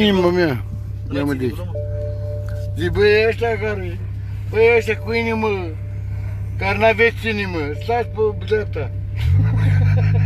Inima mea. Ia mă deci. Zic, băi, ăștia care... Băi, ăștia cu inimă... Care n-aveți inimă. Stați pe dreapta.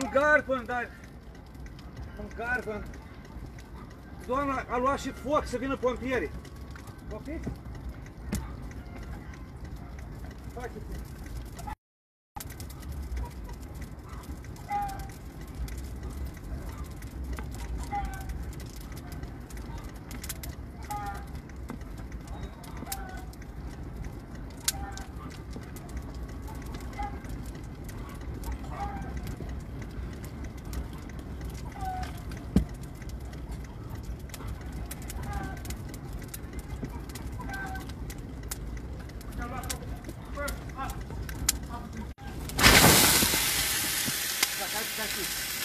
În garfă, dar... În garfă. Doamna a luat și foc să vină pompierii. Poftiți? Está aquí.